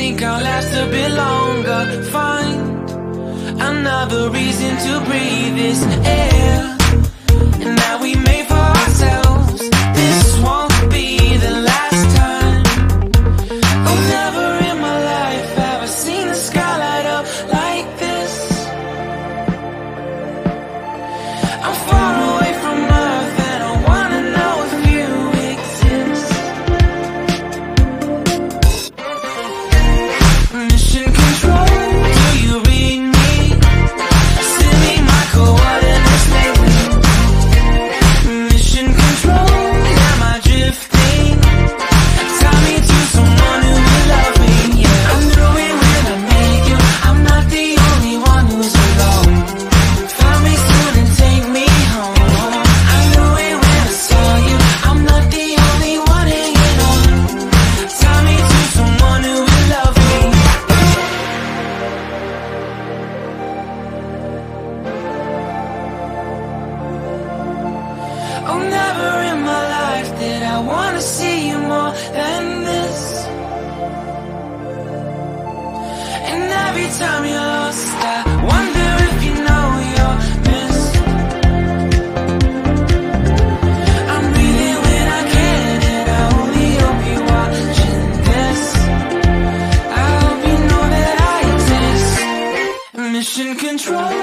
think I'll last a bit longer. Find another reason to breathe this air. And now we made for ourselves. Oh, never in my life did I want to see you more than this. And every time you're lost, I wonder if you know you're missed. I'm breathing when I can, and I only hope you're watching this. I hope you know that I exist. Mission control.